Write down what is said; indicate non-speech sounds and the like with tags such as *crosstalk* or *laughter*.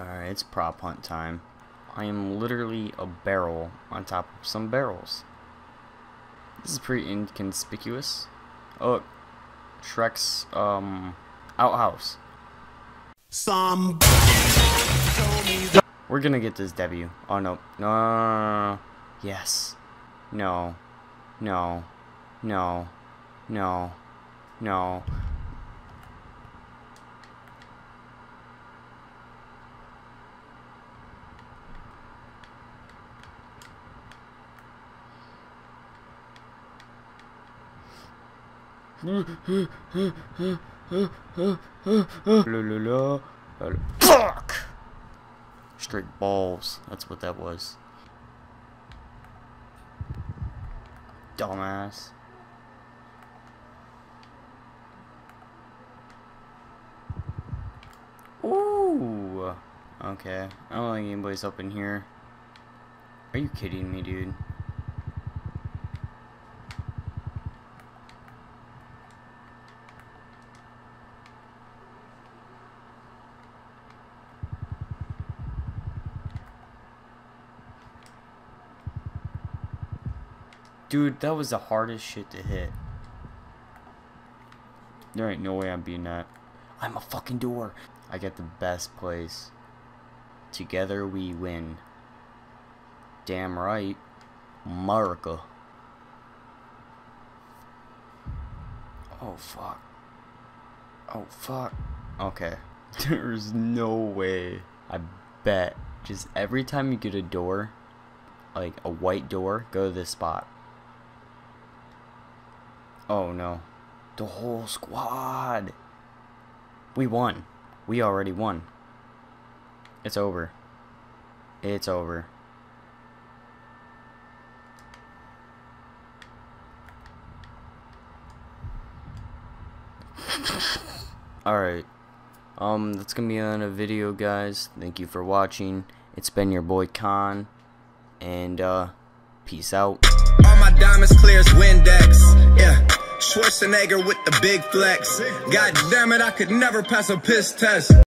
Alright, it's prop hunt time. I am literally a barrel on top of some barrels. This is pretty inconspicuous. Oh. Shrek's, um, outhouse. Some We're gonna get this W. Oh, no. No, no, no, no. Yes. No. No. No. No. No. Fuck! Straight balls. That's what that was. Dumbass. Ooh. Okay. I don't think anybody's up in here. Are you kidding me, dude? Dude, that was the hardest shit to hit. There ain't no way I'm being that. I'm a fucking door. I get the best place. Together we win. Damn right. America. Oh fuck. Oh fuck. Okay. *laughs* There's no way. I bet. Just every time you get a door, like a white door, go to this spot. Oh no. The whole squad. We won. We already won. It's over. It's over. *laughs* Alright. Um, that's gonna be on a video, guys. Thank you for watching. It's been your boy Kahn. And, uh, peace out. All my diamonds clear as Windex. Schwarzenegger with the big flex. God damn it, I could never pass a piss test.